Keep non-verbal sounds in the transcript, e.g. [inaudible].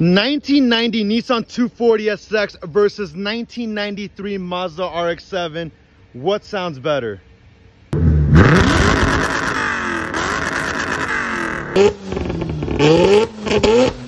1990 Nissan 240 SX versus 1993 Mazda RX-7. What sounds better? [laughs]